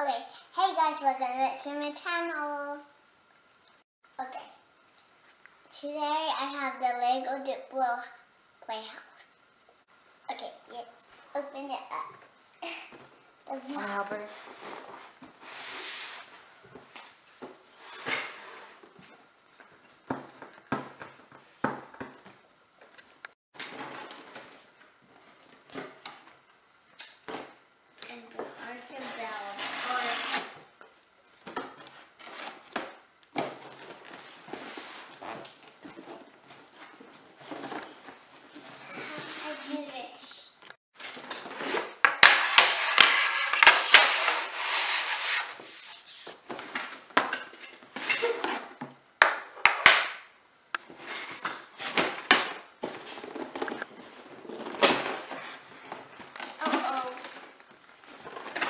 Okay, hey guys, welcome back to my channel. Okay, today I have the Lego Duplo Playhouse. Okay, let's open it up. The. Albert. And the Arch and Bell, of course. I do this. Uh-oh.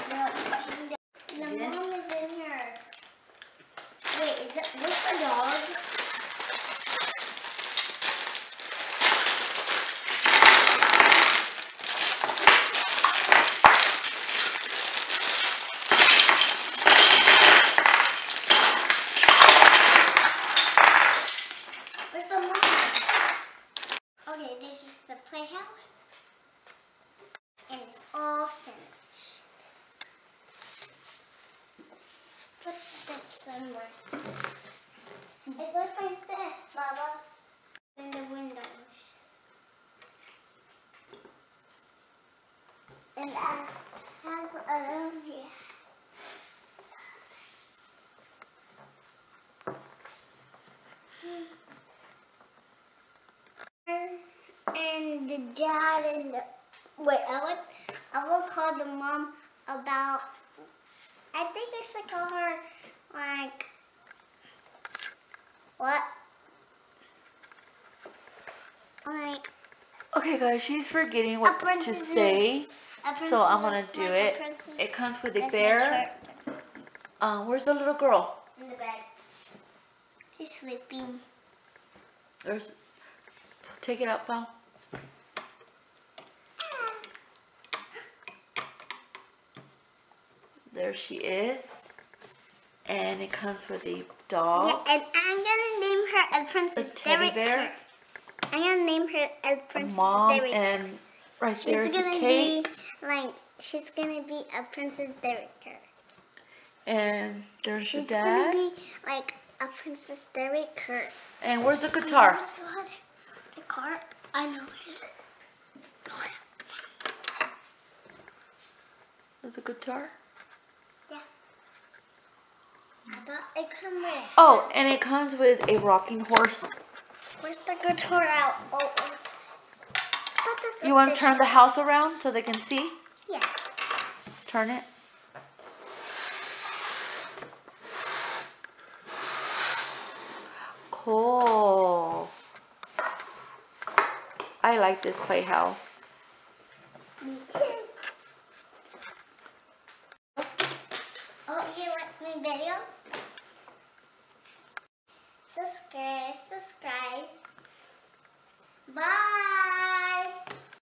The, the mom is in here. Wait, is this a dog? Where's the mom? Okay, this is the playhouse. And it's all finished. Put somewhere. It looks like this, Baba. In the windows. And that has a room here. And the dad and the wait, I would I will call the mom about I think I should call her like what? Like Okay, guys, she's forgetting what to say. So I'm gonna do like it. It comes with a bear. Um, where's the little girl? in the bed. She's sleeping. There's. Take it out, Pal. There she is. And it comes with a doll. Yeah, and I'm gonna name her a a princess teddy Derek. bear. I'm gonna name her a A princess mom Derek. and right She's there's gonna cake. be like she's gonna be a princess Derricker. And there's She's your gonna dad. be like a princess Derricker. And where's the guitar? Let's go out there. The car. I know where's it. There's the guitar. yeah. I thought it come with. Oh, and it comes with a rocking horse. Where's the guitar out? Oh, it's. You want to turn the house around so they can see? Yeah. Turn it. Cool. I like this playhouse. Me too. Oh, you like my video? Subscribe, subscribe. Bye.